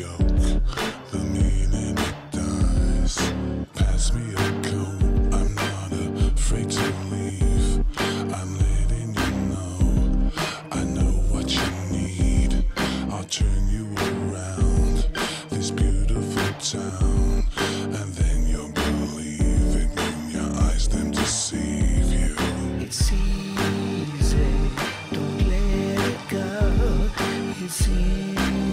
joke. The meaning it dies. Pass me a coat. I'm not afraid to leave. I'm letting you know. I know what you need. I'll turn you around this beautiful town, and then you'll believe it when your eyes them deceive you. It's easy. Don't let it go. It's easy.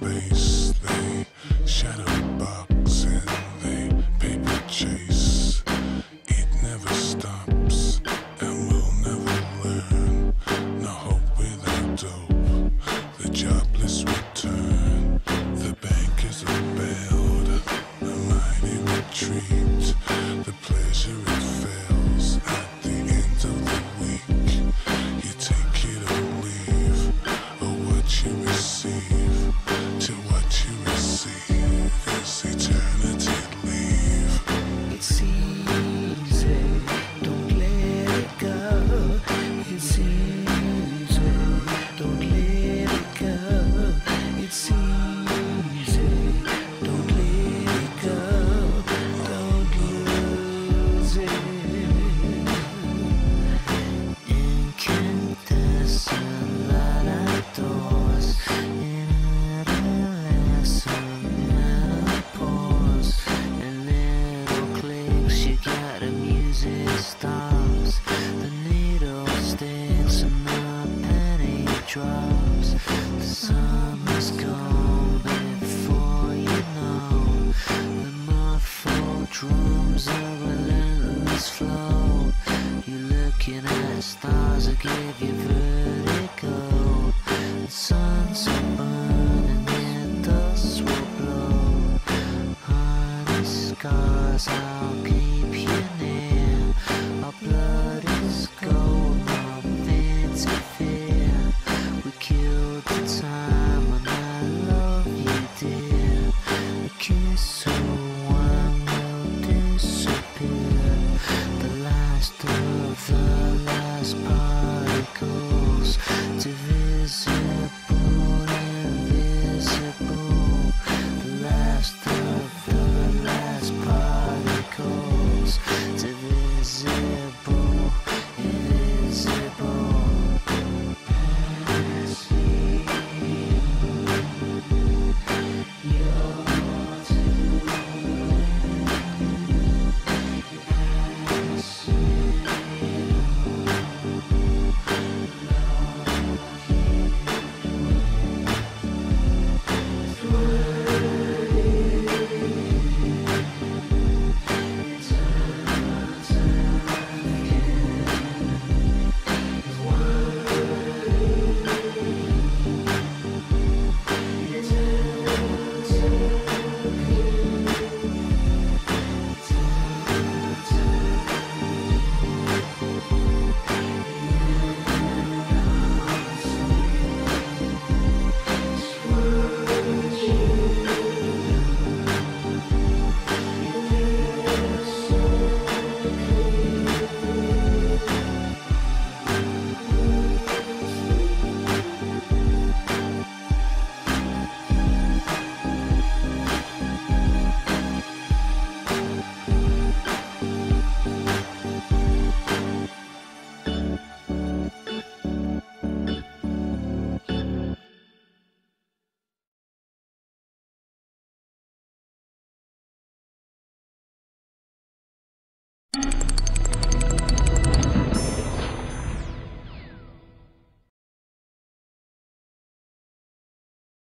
space. drums of relentless flow. You're looking at stars that give you vertigo. The sun's above.